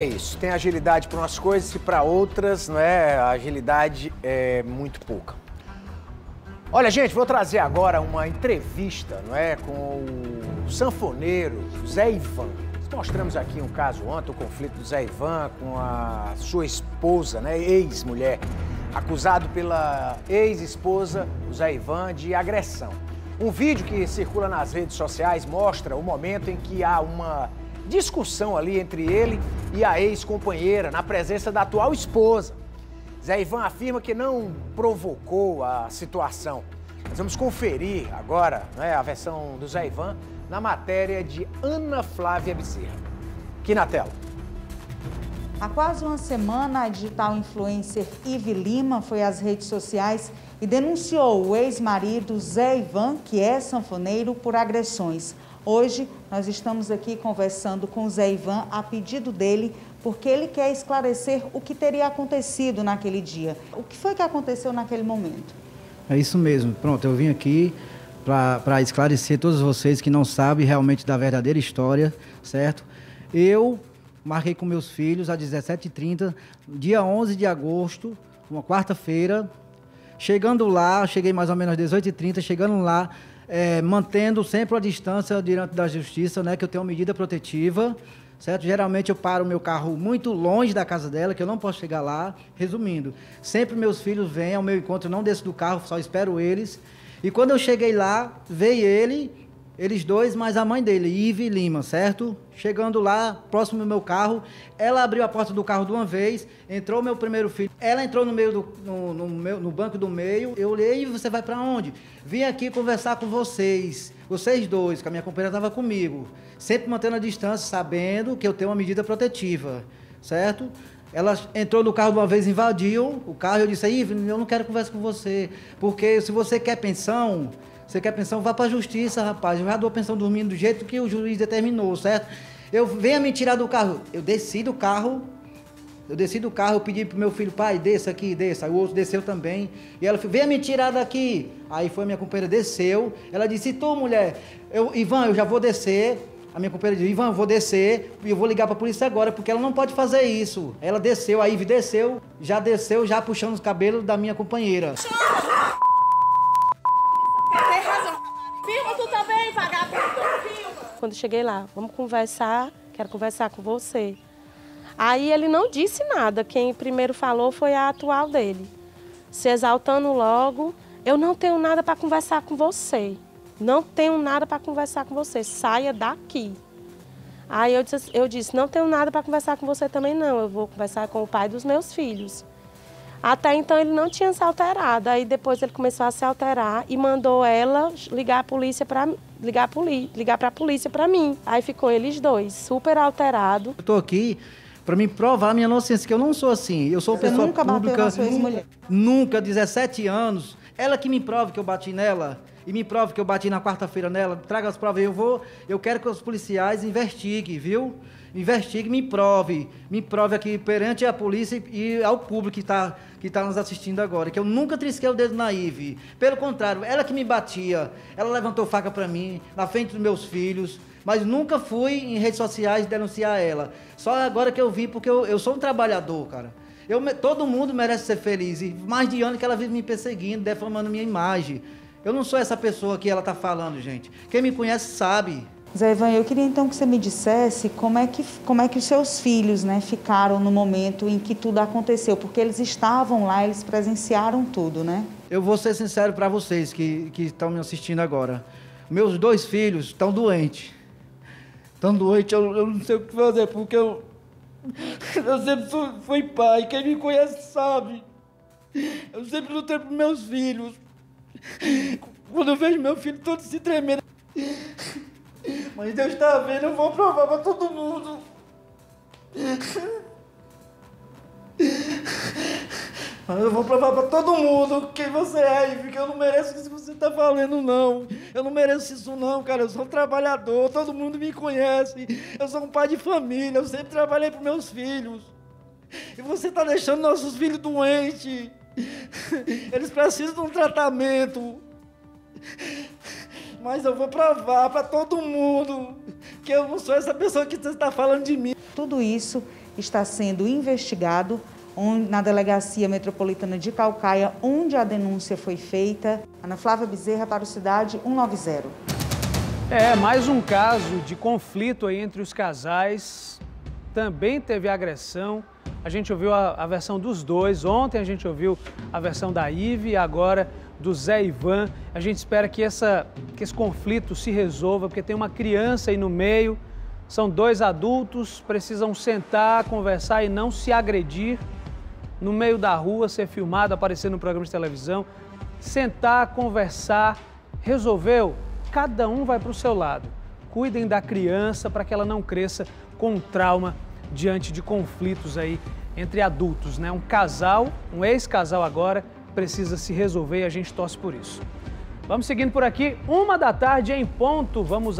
É isso, tem agilidade para umas coisas e para outras, não é? A agilidade é muito pouca. Olha, gente, vou trazer agora uma entrevista, não é, com o sanfoneiro Zé Ivan. Mostramos aqui um caso ontem, o conflito do Zé Ivan com a sua esposa, né, ex-mulher, acusado pela ex-esposa, o Zé Ivan, de agressão. Um vídeo que circula nas redes sociais mostra o momento em que há uma discussão ali entre ele e a ex-companheira, na presença da atual esposa. Zé Ivan afirma que não provocou a situação. Nós vamos conferir agora né, a versão do Zé Ivan na matéria de Ana Flávia Bezerra. Aqui na tela. Há quase uma semana, a digital influencer Ive Lima foi às redes sociais e denunciou o ex-marido Zé Ivan, que é sanfoneiro, por agressões. Hoje nós estamos aqui conversando com Zé Ivan a pedido dele, porque ele quer esclarecer o que teria acontecido naquele dia. O que foi que aconteceu naquele momento? É isso mesmo. Pronto, eu vim aqui para esclarecer todos vocês que não sabem realmente da verdadeira história, certo? Eu marquei com meus filhos às 17h30, dia 11 de agosto, uma quarta-feira. Chegando lá, cheguei mais ou menos às 18h30, chegando lá, é, mantendo sempre a distância diante da justiça, né, que eu tenho uma medida protetiva, certo? Geralmente eu paro o meu carro muito longe da casa dela, que eu não posso chegar lá. Resumindo, sempre meus filhos vêm ao meu encontro, não desço do carro, só espero eles. E quando eu cheguei lá, veio ele eles dois, mais a mãe dele, Ive Lima, certo? Chegando lá, próximo do meu carro, ela abriu a porta do carro de uma vez, entrou meu primeiro filho. Ela entrou no meio do no, no, meu, no banco do meio. Eu olhei, você vai para onde? Vim aqui conversar com vocês, vocês dois, que a minha companheira estava comigo, sempre mantendo a distância, sabendo que eu tenho uma medida protetiva, certo? Ela entrou no carro de uma vez, invadiu o carro. Eu disse: Ive, eu não quero conversa com você, porque se você quer pensão você quer pensão? Vá para a justiça, rapaz. Eu já dou pensão dormindo do jeito que o juiz determinou, certo? Eu venha me tirar do carro. Eu desci do carro. Eu desci do carro, eu pedi pro meu filho, pai, desça aqui, desça. O outro desceu também. E ela falou, venha me tirar daqui. Aí foi a minha companheira, desceu. Ela disse, tu, mulher, eu, Ivan, eu já vou descer. A minha companheira disse, Ivan, eu vou descer e eu vou ligar para a polícia agora, porque ela não pode fazer isso. Ela desceu, a Ive desceu, já desceu, já puxando os cabelos da minha companheira. Quando cheguei lá, vamos conversar, quero conversar com você. Aí ele não disse nada, quem primeiro falou foi a atual dele. Se exaltando logo, eu não tenho nada para conversar com você. Não tenho nada para conversar com você, saia daqui. Aí eu disse, eu disse não tenho nada para conversar com você também não, eu vou conversar com o pai dos meus filhos. Até então ele não tinha se alterado. Aí depois ele começou a se alterar e mandou ela ligar a polícia para ligar a poli, ligar para a polícia para mim. Aí ficou eles dois, super alterado. Eu tô aqui para me provar a minha inocência que eu não sou assim. Eu sou Você pessoa nunca pública. Bateu na sua. Nunca, 17 anos. Ela que me prove que eu bati nela e me prove que eu bati na quarta-feira nela. Traga as provas, eu vou. Eu quero que os policiais investiguem, viu? investigue, me prove, me prove aqui perante a polícia e ao público que está que tá nos assistindo agora, que eu nunca trisquei o dedo na Ive. Pelo contrário, ela que me batia, ela levantou faca para mim, na frente dos meus filhos, mas nunca fui em redes sociais denunciar ela. Só agora que eu vi, porque eu, eu sou um trabalhador, cara. Eu, todo mundo merece ser feliz. E mais de ano que ela vive me perseguindo, defamando minha imagem. Eu não sou essa pessoa que ela está falando, gente. Quem me conhece sabe. Zé Ivan, eu queria então que você me dissesse como é que, como é que os seus filhos né, ficaram no momento em que tudo aconteceu, porque eles estavam lá, eles presenciaram tudo, né? Eu vou ser sincero para vocês que, que estão me assistindo agora. Meus dois filhos estão doentes. Estão doentes, eu, eu não sei o que fazer, porque eu, eu sempre fui pai, quem me conhece sabe. Eu sempre lutei por meus filhos. Quando eu vejo meu filho todo se tremendo. Mas Deus está vendo, eu vou provar para todo mundo. Eu vou provar para todo mundo quem você é, porque eu não mereço isso que você está falando, não. Eu não mereço isso, não, cara. Eu sou um trabalhador, todo mundo me conhece. Eu sou um pai de família, eu sempre trabalhei para meus filhos. E você está deixando nossos filhos doentes. Eles precisam de um tratamento. Mas eu vou provar para todo mundo que eu não sou essa pessoa que você está falando de mim. Tudo isso está sendo investigado na Delegacia Metropolitana de Calcaia, onde a denúncia foi feita. Ana Flávia Bezerra para o Cidade 190. É, mais um caso de conflito aí entre os casais. Também teve agressão. A gente ouviu a, a versão dos dois. Ontem a gente ouviu a versão da Ive e agora do Zé Ivan. A gente espera que, essa, que esse conflito se resolva, porque tem uma criança aí no meio. São dois adultos, precisam sentar, conversar e não se agredir no meio da rua, ser filmado, aparecer no programa de televisão, sentar, conversar, resolveu, cada um vai para o seu lado. Cuidem da criança para que ela não cresça com trauma diante de conflitos aí entre adultos, né? Um casal, um ex-casal agora, precisa se resolver e a gente torce por isso. Vamos seguindo por aqui, uma da tarde em ponto, vamos